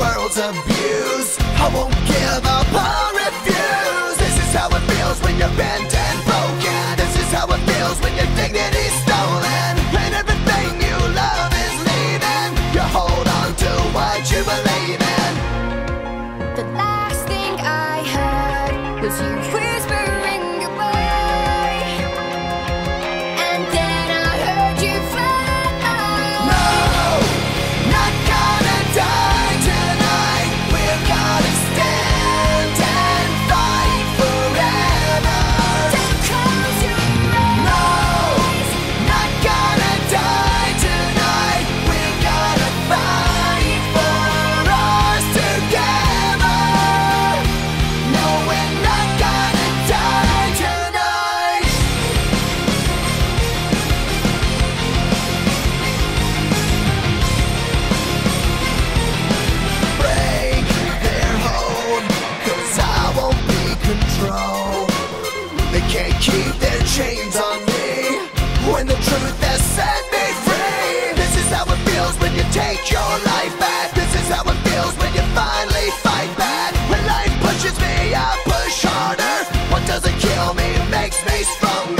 world's abuse. I won't give up, I refuse. This is how it feels when you're bent and broken. This is how it feels when your dignity's stolen. And everything you love is leaving You hold on to what you believe in. The last thing I heard was you control. They can't keep their chains on me when the truth has set me free. This is how it feels when you take your life back. This is how it feels when you finally fight back. When life pushes me, I push harder. What doesn't kill me makes me stronger.